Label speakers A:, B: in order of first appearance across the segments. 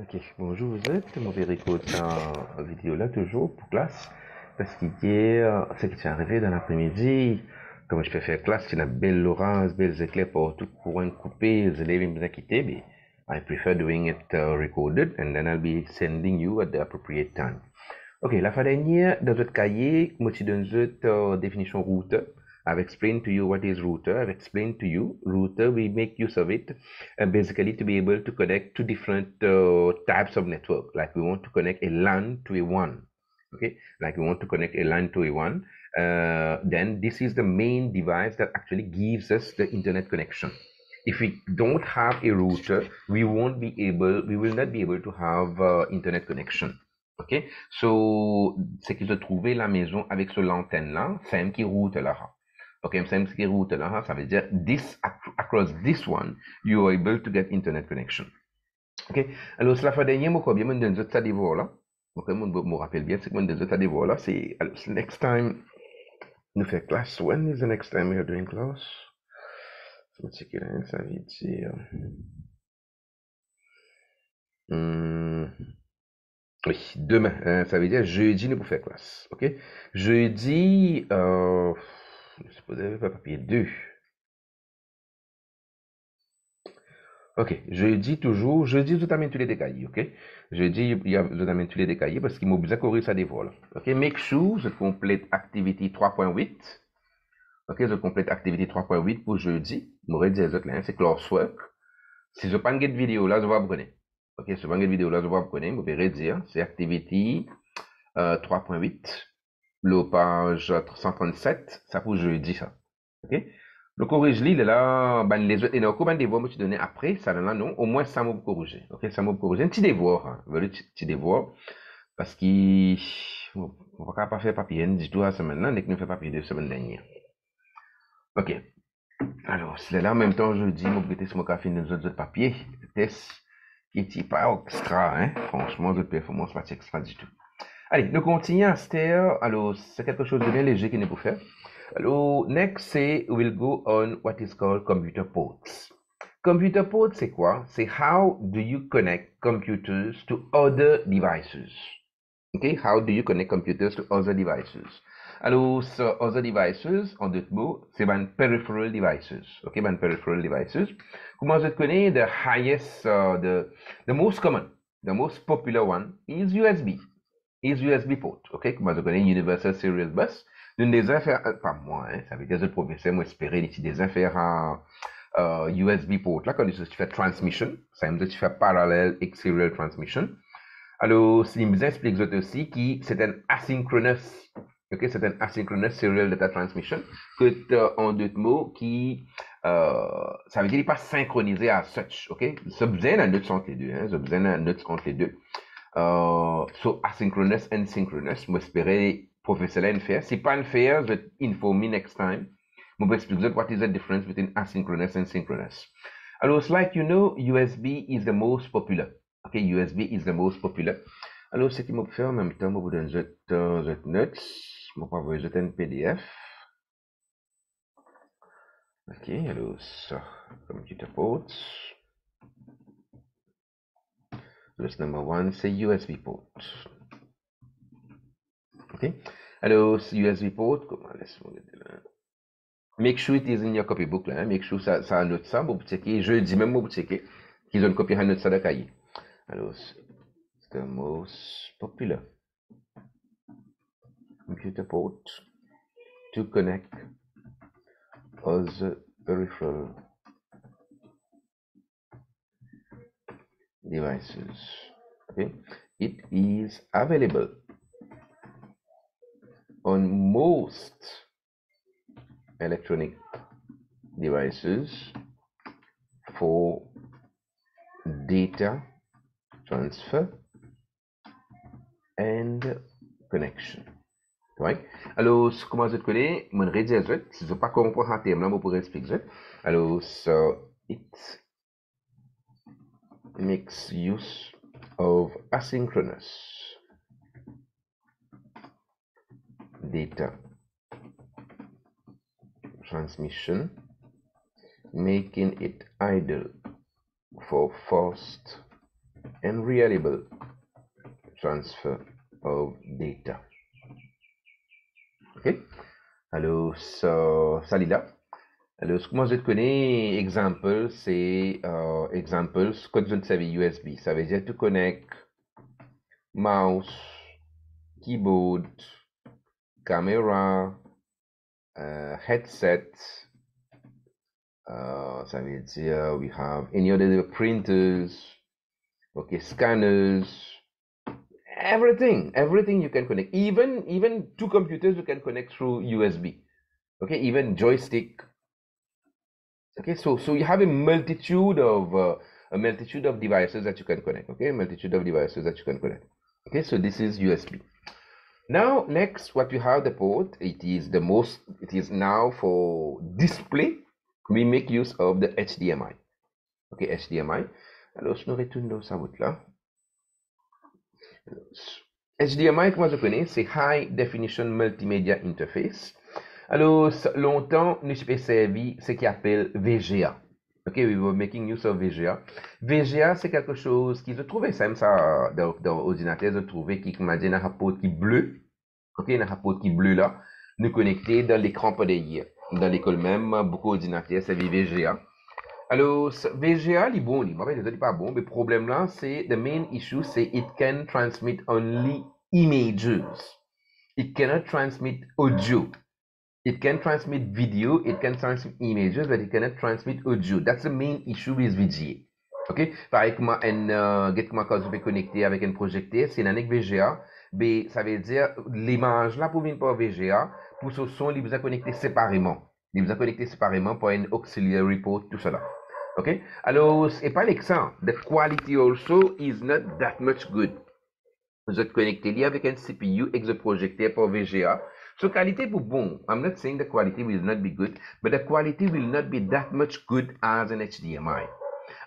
A: Ok, bonjour vous êtes, mon écoute en vidéo là toujours pour classe parce qu'hier, ce qui est arrivé dans l'après-midi, comme je peux faire classe, il y a belle Laurence, belles éclairs tout courant coupé, les élèves me quitté, mais I prefer doing it uh, recorded and then I'll be sending you at the appropriate time. Ok, la fois dernière, dans votre cahier, moi je donne uh, définition route. I've explained to you what is router. I've explained to you router. We make use of it uh, basically to be able to connect two different uh, types of network. Like we want to connect a LAN to a WAN. Okay, like we want to connect a LAN to a WAN. Uh, then this is the main device that actually gives us the internet connection. If we don't have a router, we won't be able, we will not be able to have uh, internet connection. OK? So, c'est que je trouvais la maison avec ce lanterne là, c'est qui route là. OK, same route là, ça veut dire this across this one, you are able to get internet connection. OK? Alors, cela fait dernier mot combien de nous ça dévoile là? OK, mon me rappelle bien, c'est que de ça dévoile là, c'est next time nous fait class. When is the next time we are doing class? Ça veut dire ça veut dire hum, oui, demain, hein, ça veut dire jeudi nous pour faire classe. OK? Jeudi euh je suppose pas papier 2. Ok, je dis toujours, je dis tout amène tous les décaillés, ok? Je dis, amène tous les décaillés parce qu'il m'a besoin de courir ça des vols. Ok, make sure je complète activity 3.8. Ok, je complète activity 3.8 pour jeudi. Je m'aurais dit, c'est classwork. Si je prends une vidéo là, je vais vous Ok, si je prends une vidéo là, je vais vous connaître. Je vais dire, c'est activity euh, 3.8 le page 137, ça pour jeudi, ça. OK? Le corrige il est là, ben, les autres, et donc, combien de devoirs tu donner après, ça là, non, au moins ça m'a corrigé. OK? Ça m'a corrigé. Un petit devoir, hein. Petit devoir. Parce qu'il, on va pas faire papier, du tout à semaine là, dès que nous fait papier de semaine dernière. OK. Alors, c'est là, en même temps, jeudi, mon petit sur mon café, nos autres papiers, test, qui est pas extra, hein. Franchement, de performance, pas extra du tout. Allez, nous continuons à Alors, c'est quelque chose de bien léger qu'il nous faut faire. Alors, next, we'll go on what is called computer ports. Computer ports, c'est quoi? C'est how do you connect computers to other devices. Okay, how do you connect computers to other devices? Alors, so other devices, en d'autres mots, c'est ben peripheral devices. Okay, ben peripheral devices. Comment je connais the highest, uh, the, the most common, the most popular one is USB is USB port. OK? Comme vous connaissez, Universal Serial Bus. Nous affaires, euh, pas moi, hein, ça veut dire que le professeur m'a espéré ici des affaires en euh, USB port. Là, quand tu fais transmission, ça veut dire que tu fais parallèle et serial transmission. Alors, il me explique aussi que c'est un asynchronous, ok, c'est un asynchronous serial data transmission, que en d'autres mots, qui, euh, ça veut dire qu'il n'est pas synchronisé à such, ok? Ça besoin d'un nœud entre les deux, hein, ça besoin d'un nœud Euh, so asynchronous and synchronous. Mwen espere profesele an fè. Se pa an fè, zè inform me next time. Mwen pou explique what is the difference between asynchronous and synchronous. Alors, like you know, USB is the most popular. Okay, USB is the most popular. Alors, se ki mwen pou fè an mèm tan, mwen pou den zèt zèt notes. Mwen pou avè zèt PDF. Ok, alors ça, comme tu te. Plus number one, c'est USB port. OK? Alors, USB port, comment laisse-moi là? Make sure it is in your copybook là. Hein? Make sure ça, ça note ça, pour checker. Je dis même pour checker qu'ils ont une copie à note ça de cahier. Alors, the most popular computer port to connect other peripheral devices. Okay. It is available on most electronic devices for data transfer and connection. Right? Alors comment je connais mon si je pas comprendre un terme là je pourrais expliquer alors so it makes use of asynchronous data transmission, making it idle for fast and reliable transfer of data. OK? Alors, ça, ça là. Alors, comment je connais exemple, c'est euh, exemple, quand je savais USB, ça veut dire tu connectes mouse, keyboard, caméra, uh, headset. Uh, ça veut dire we have any other printers, okay, scanners, everything, everything you can connect. Even even two computers you can connect through USB. Okay, even joystick. Okay, so so you have a multitude of uh, a multitude of devices that you can connect. Okay, multitude of devices that you can connect. Okay, so this is USB. Now, next, what you have the port, it is the most, it is now for display, we make use of the HDMI. Okay, HDMI. Alors, je nous retourne dans route là. HDMI, je connais, c'est High Definition Multimedia Interface. Alors, longtemps, nous avons servi ce qu'on appelle VGA. Ok, we were making use of VGA. VGA, c'est quelque chose qui se trouvait, ça, ça dans, dans l'ordinateur, se trouvait qui m'a dit un rapport qui bleu. Ok, un rapport qui bleu là, nous connecter dans l'écran pour hier. Dans l'école même, beaucoup d'ordinateurs c'est VGA. Alors, VGA, il bon, il n'est pas bon, mais le problème là, c'est, the main issue, c'est it can transmit only images. It cannot transmit audio. It can transmit video, it can transmit images, but it cannot transmit audio. That's the main issue with VGA. OK? Par exemple, un, uh, get comment je vais connecter avec un projecteur, c'est une VGA, mais ça veut dire l'image là pour venir par VGA, pour ce son, il vous a connecté séparément. Il vous a connecté séparément pour un auxiliary port, tout cela. OK? Alors, c'est pas l'exemple. The quality also is not that much good. Vous êtes connecté avec un CPU avec le projecteur pour VGA. So pour bon. I'm not saying the quality will not be good, but the quality will not be that much good as an HDMI.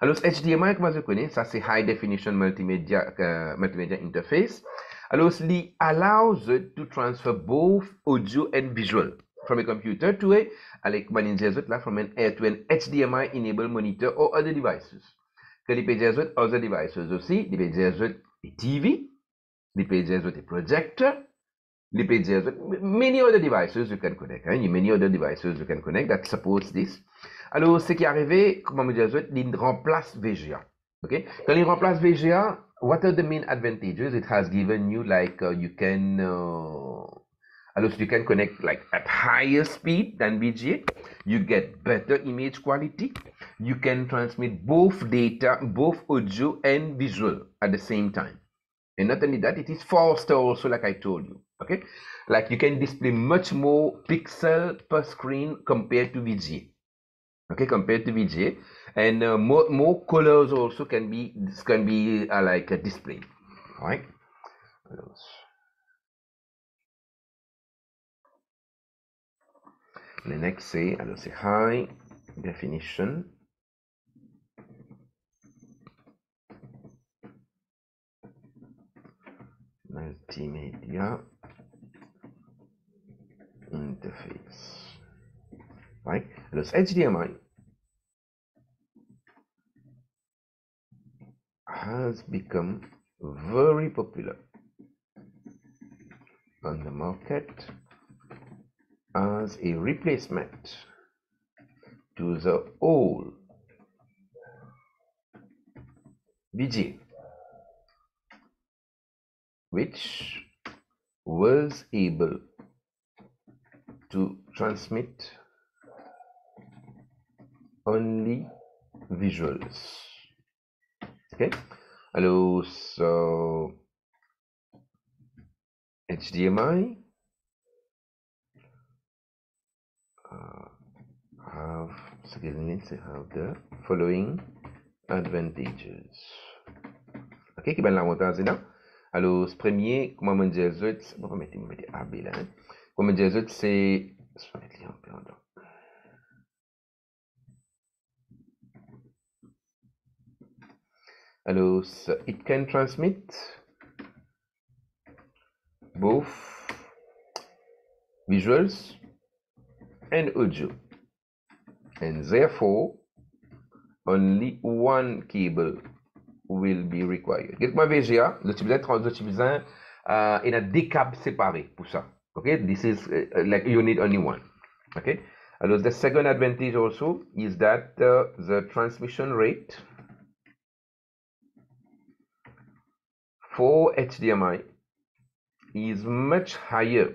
A: Alors, HDMI, comment je connais, ça c'est High Definition Multimedia, uh, Multimedia Interface. Alors, it allows it to transfer both audio and visual from a computer to a, like managers là, from an, to an HDMI enabled monitor or other devices. Que les pages other devices aussi, les pages a TV, les pages a projector, many other devices you can connect. Hein? Many other devices you can connect that supports this. Alors, ce qui est arrivé, comment me dire, il remplace VGA. Okay? Quand il remplace VGA, what are the main advantages it has given you? Like uh, you can, uh, you can connect like at higher speed than VGA. You get better image quality. You can transmit both data, both audio and visual at the same time. And not only that, it is faster also, like I told you. Okay, like you can display much more pixel per screen compared to VGA. Okay, compared to VGA and uh, more, more colors also can be this can be uh, like a display. Right the next say I will say high definition. Multimedia interface. Right? Alors HDMI has become very popular on the market as a replacement to the old VG, which was able to transmit only visuals. Okay, hello, so HDMI uh, have me, have the following advantages. Ok, qui ben l'avantage là? Alors, premier, comment me dire? Autres, bon, mettez, mettez AB là. Hein. Dire autres, c'est, Alors, it can transmit both visuals and audio, and therefore only one cable will be required. Moi VGA, j'utilise j'utilise uh, in a decab séparé pour ça? Okay, this is uh, like you need only one. Okay, alors the second advantage also is that uh, the transmission rate for HDMI is much higher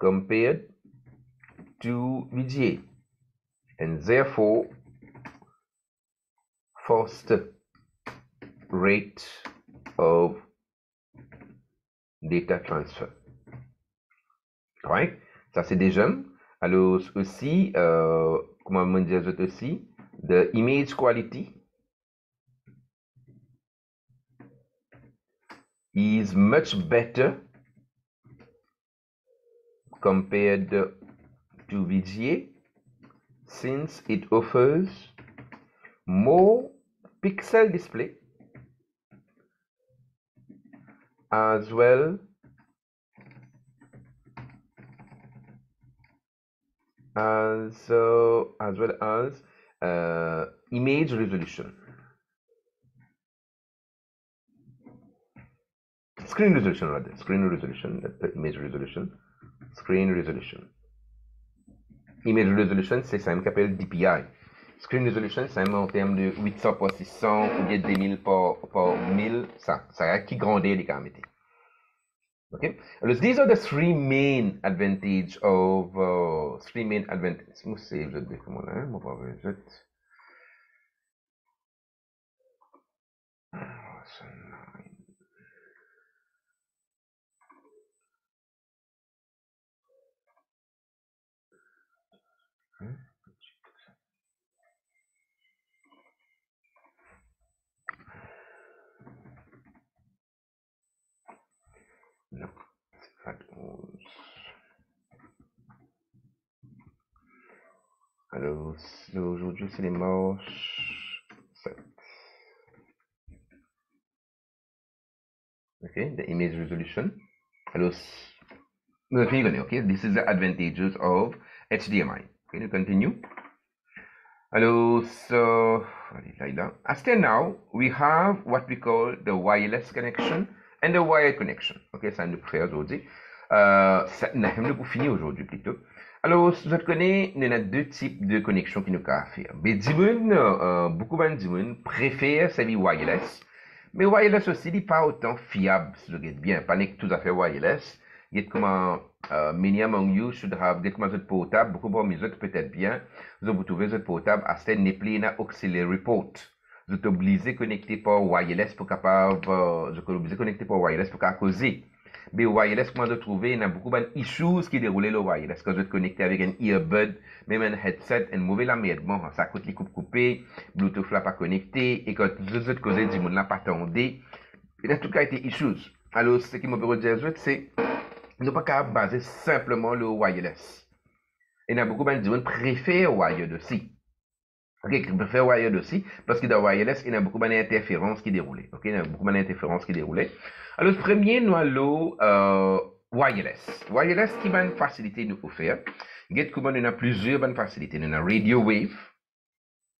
A: compared to VGA and therefore faster rate of data transfer. Right? Ça c'est déjà. Alors aussi, euh, comment on dit aussi, the image quality is much better compared to VGA since it offers more pixel display as well. As uh, as well as uh, image resolution. Screen resolution rather. Screen resolution image resolution. Screen resolution. Image resolution c'est ça même qu'appelle DPI screen resolution c'est en termes de 800 par 600 ou bien 2000 par, par 1000 ça ça qui grandit les caméras Okay, these are the three main advantage of uh, three main advantage. Must save the document. Move over it. Non, Alors, aujourd'hui, c'est les manches 7. Okay, the image resolution. No, okay, this is the advantages of HDMI. Okay, to continue. Hello, so, as now, we have what we call the wireless connection and the wired connection. Ok, ça nous fait aujourd'hui. Euh, ça nous finir aujourd'hui plutôt. Alors, vous connaissez, il y a deux types de connexions qui nous peuvent faire. Mais Dimon, euh, beaucoup de gens préfèrent servir wireless. Mais wireless aussi, n'est pas autant fiable, si vous êtes bien. Pas tout à fait wireless. Get comment, uh, many among you should have, get comment votre portable, beaucoup de mes autres peut-être bien, vous avez trouvé votre portable à ce n'est pas auxiliary port vous êtes obligé de connecter par wireless pour capable, vous êtes obligé de connecter par wireless pour causer. Mais wireless, comment de trouver, il y a beaucoup de issues qui déroulent le wireless. Quand vous êtes connecté avec un earbud, même un headset, un mauvais bon, ça coûte les coupes coupées, Bluetooth là pas connecté, et quand vous êtes causé du monde là pas attendu, il y a tout cas été issues. Alors, ce qui peut dire, c'est, ne pas capable baser simplement le wireless. Il y a beaucoup de gens qui préfèrent wireless aussi. Ok, je préfère wired aussi, parce que dans wireless, il y a beaucoup d'interférences qui déroulent. Ok, il y a beaucoup d'interférences qui déroulent. Alors, le premier, nous allons euh, wireless. Wireless qui va une facilité nous offrir. Get comment y a plusieurs bonnes facilités. Il y a radio wave,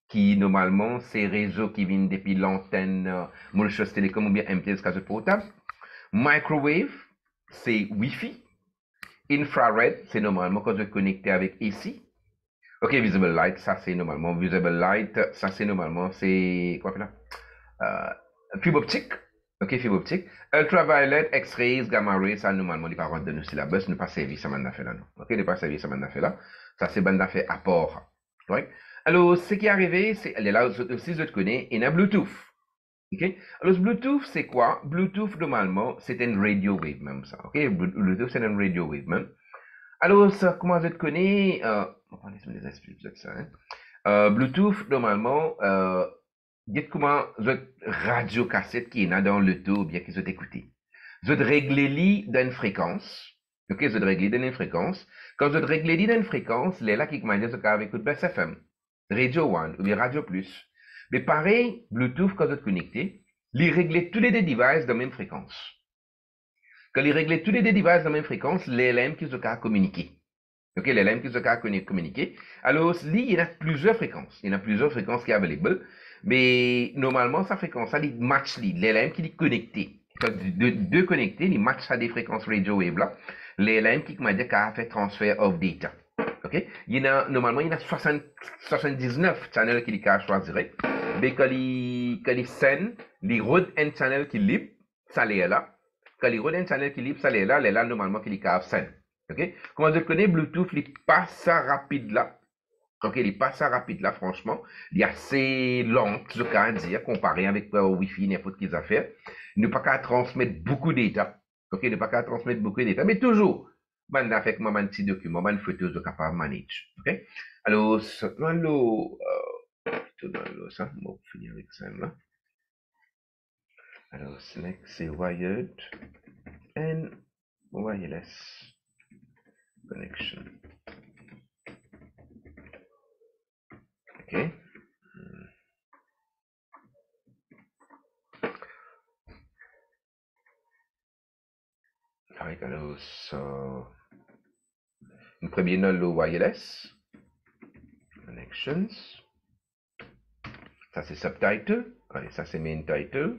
A: qui normalement, c'est réseaux qui viennent depuis l'antenne, euh, Mauritius Telecom ou bien MTS case portable. Microwave, c'est Wi-Fi. Infrared, c'est normalement quand êtes connecté avec ici. Ok, visible light, ça c'est normalement visible light, ça c'est normalement c'est quoi là? Euh, Fibre optique. Ok, fibre optique. Ultraviolet, X-rays, gamma rays, ça normalement les paroles de nos syllabus ne pas servir ça maintenant fait là. Non. Ok, ne pas servir ça maintenant fait là. Ça c'est bande fait apport. Right? Alors, ce qui est arrivé, c'est là aussi je te connais, il y a Bluetooth. Ok? Alors, Bluetooth, c'est quoi? Bluetooth, normalement, c'est une radio wave même ça. Ok? Bluetooth, c'est une radio wave même. Alors, ça, comment je te connais? Euh, on les expliquer ça. Hein? Euh, Bluetooth, normalement, euh, dites comment votre radio cassette qui est là dans le dos, bien qu'ils soient écoutés. Vous régler li d'une fréquence. Ok, vous régler d'une fréquence. Quand vous régler li d'une fréquence, les là qui commandent ce cas avec Best FM, Radio One ou bien Radio Plus. Mais pareil, Bluetooth, quand vous êtes connecté, les régler tous les deux devices de même fréquence. Quand il régler tous les deux devices de la même fréquence, les LM qui sont communiquer. OK, les qui sont communiquer. Alors, il y a plusieurs fréquences. Il y a plusieurs fréquences qui sont available. Mais normalement, sa fréquence, ça, il match les LM qui est connecté. Deux, deux connectés, ils matchent à des fréquences radio wave là. Les LM qui m'a dit a fait transfert of data. OK? Il y a, normalement, il y a 60, 79 channels qu'il a choisi. Mais quand il, quand il send, les road end channel qui libre, ça l'est là. End channel qui libre, ça l'est là, les là, normalement, qu'il a send. OK? Comment je connais Bluetooth, il passe ça rapide là. OK, il passe ça rapide là, franchement. Il est assez lent, je peux dire, comparé avec le Wi-Fi, n'importe quelle affaire. Il n'est pas qu'à transmettre beaucoup d'états. OK, n'est pas qu'à transmettre beaucoup d'états. Mais toujours, ben, avec moi, un petit document, une photo, je capable de manage. OK? Alors, dans l'eau, euh, plutôt dans l'eau, ça, on va finir avec ça, là. Alors, select, c'est wired and wireless connection. OK? Alright, alors, so, une première le wireless connections. Ça c'est subtitle. Allez, ça c'est main title.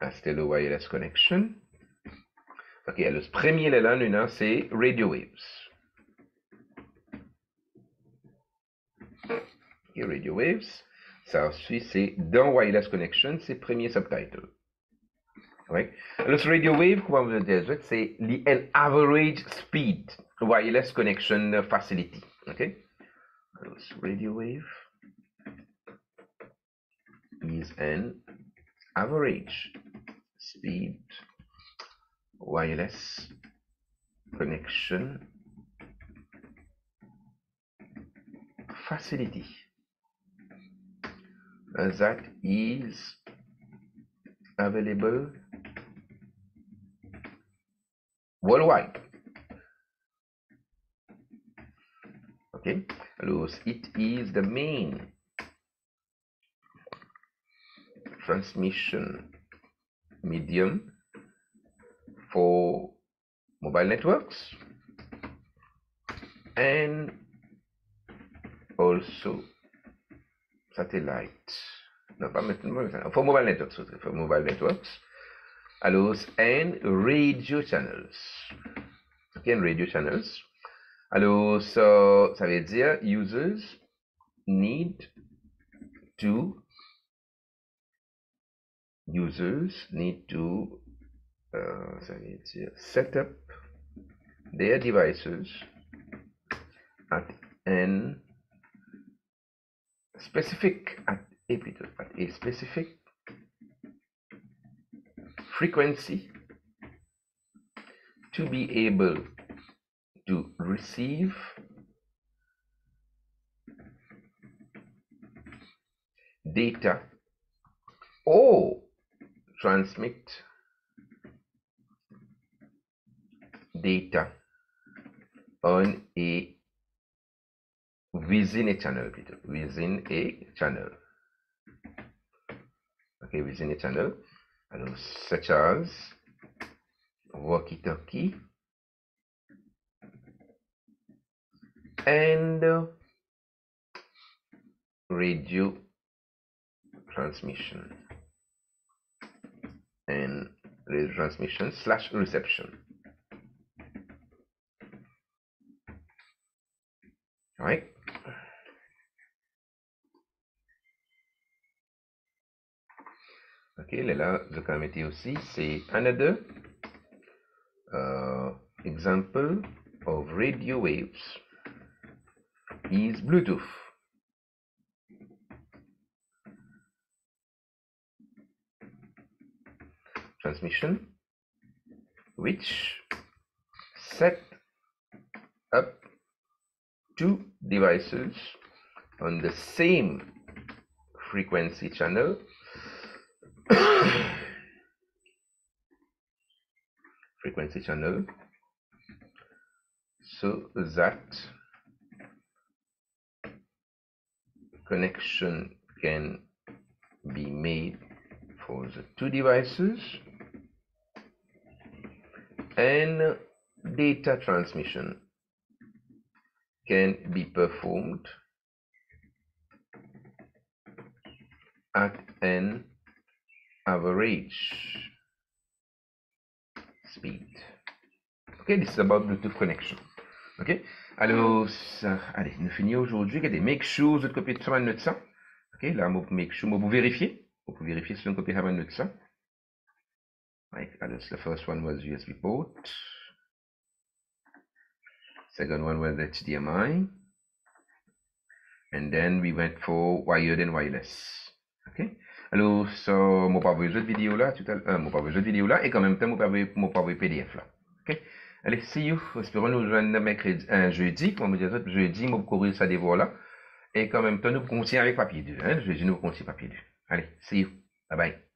A: Le wireless connection. Ok, alors le premier là, c'est radio waves. Ok, radio waves. Ça ensuite c'est dans wireless connection, c'est premier subtitle. Right? Alors, radio wave, comment vous c'est l'average speed wireless connection facility. Okay? Alors, radio wave is an average speed wireless connection facility uh, that is available worldwide. Okay, alors it is the main transmission medium for mobile networks and also satellite. No, for mobile networks, for mobile networks allows and radio channels. Okay, and radio channels. Alors, so, uh, ça veut dire users need to users need to uh, veut dire set up their devices at an specific at a, at a specific frequency to be able to receive data or transmit data on a within a channel within a channel. Okay within a channel. Alors, such as walkie-talkie and radio transmission and transmission slash reception. Right. Ok, là, je vais mettre aussi, c'est another uh, example of radio waves is Bluetooth. Transmission, which set up two devices on the same frequency channel. Frequency channel. So that connection can be made for the two devices and data transmission can be performed at an average speed. Okay, this is about Bluetooth connection. Ok, alors, ça, allez, nous finissons aujourd'hui. Regardez, make sure vous copiez tout ça. Ok, là, make sure, vous vérifier. Vous pouvez vérifier si vous copiez ça ça. Right, alors, the first one was USB port. Second one was HDMI. And then we went for wired and wireless. Ok, alors, ça, mon pas besoin de vidéo là, tout à l'heure, euh, mon pas de vidéo là, et quand même temps, mon pas besoin PDF là. Ok, Allez, see you. Espérons nous joindre mercredi, un jeudi, comme je disais, jeudi, je vais courir ça des là. Et quand même temps, nous continuons avec papier 2. Hein? Jeudi, nous continuons papier 2. Allez, see you. Bye bye.